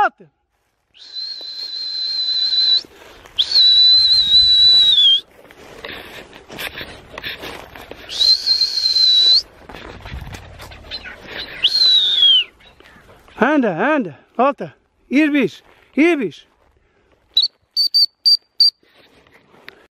Rahat. Hende, hende. Alta. İrbiş, irbiş.